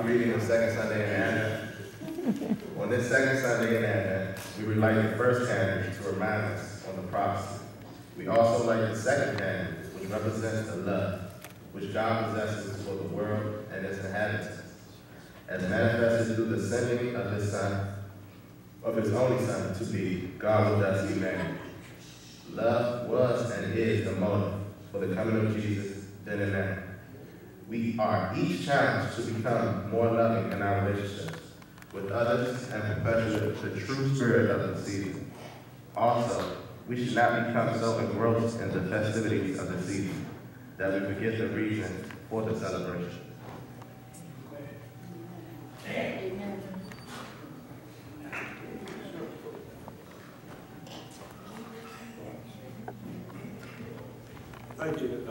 reading of Second Sunday in Advent. On this second Sunday in Advent, we relight the first candle to remind us on the prophecy. We also light the second candle, which represents the love which God possesses for the world and its inhabitants, as manifested through the sending of His Son, of His only Son, to be God with us, Emmanuel. Love was and is the motive for the coming of Jesus then and now. We are each challenged to become more loving in our relationships with others and perpetuate the true spirit of the season. Also, we should not become so engrossed in the festivities of the season that we forget the reason for the celebration. Amen. Thank you.